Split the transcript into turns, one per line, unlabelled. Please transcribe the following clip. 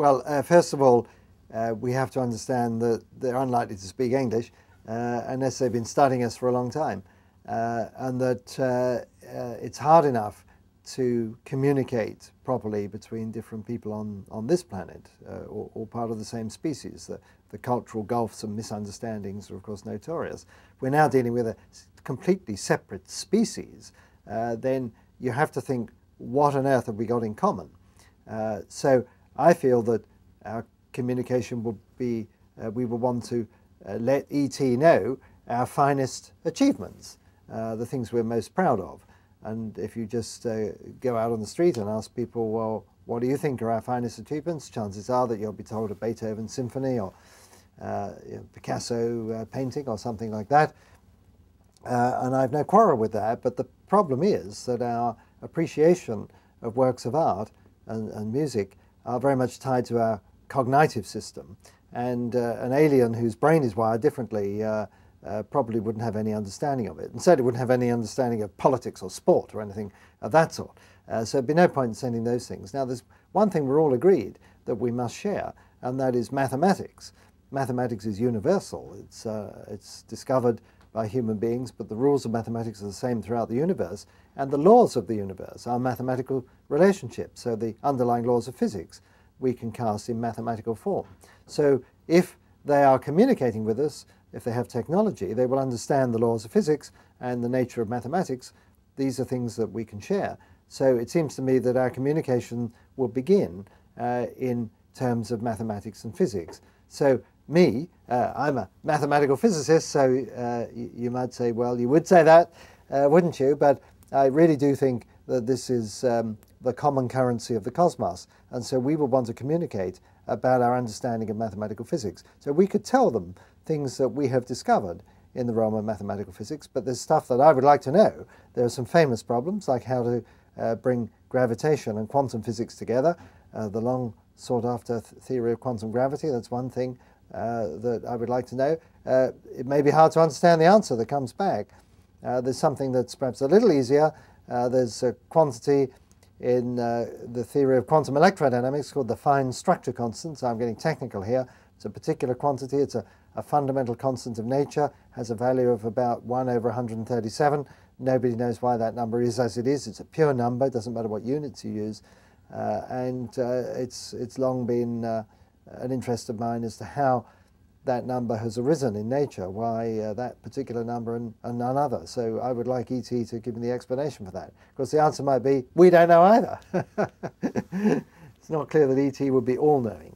Well, uh, first of all, uh, we have to understand that they're unlikely to speak English uh, unless they've been studying us for a long time, uh, and that uh, uh, it's hard enough to communicate properly between different people on, on this planet, or, or, part of the same species. The, the cultural gulfs and misunderstandings are, of course, notorious. We're now dealing with a completely separate species. then you have to think, what on earth have we got in common? so I feel that our communication will be, uh, we will want to uh, let ET know our finest achievements, uh, the things we're most proud of. And if you just uh, go out on the street and ask people, well, what do you think are our finest achievements? Chances are that you'll be told a Beethoven symphony or uh, you know, Picasso uh, painting or something like that. and I've no quarrel with that, but the problem is that our appreciation of works of art and, and music are very much tied to our cognitive system. And uh, an alien whose brain is wired differently uh, uh, probably wouldn't have any understanding of it. And certainly wouldn't have any understanding of politics or sport or anything of that sort. Uh, so there'd be no point in sending those things. Now, there's one thing we're all agreed that we must share, and that is mathematics. Mathematics is universal. It's, uh, it's discovered by human beings, but the rules of mathematics are the same throughout the universe, and the laws of the universe are mathematical relationships. So the underlying laws of physics we can cast in mathematical form. So if they are communicating with us, if they have technology, they will understand the laws of physics and the nature of mathematics. These are things that we can share. So it seems to me that our communication will begin uh, in terms of mathematics and physics. So me, uh, I'm a mathematical physicist, so uh, you, you, might say, well, you would say that, uh, wouldn't you? But I really do think that this is um, the common currency of the cosmos. And so we would want to communicate about our understanding of mathematical physics. So we could tell them things that we have discovered in the realm of mathematical physics, but there's stuff that I would like to know. There are some famous problems, like how to uh, bring gravitation and quantum physics together. Uh, the long sought after th theory of quantum gravity, that's one thing that I would like to know. Uh, it may be hard to understand the answer that comes back. Uh, there's something that's perhaps a little easier. Uh, there's a quantity in uh, the theory of quantum electrodynamics called the fine structure constant. So I'm getting technical here. It's a particular quantity. It's a, a fundamental constant of nature, has a value of about 1 over 137. Nobody knows why that number is as it is. It's a pure number. It doesn't matter what units you use. Uh, and uh, it's, it's long been uh, an interest of mine as to how that number has arisen in nature, why uh, that particular number and, and, none other. So I would like ET to give me the explanation for that. Because the answer might be, we don't know either. it's not clear that ET would be all-knowing.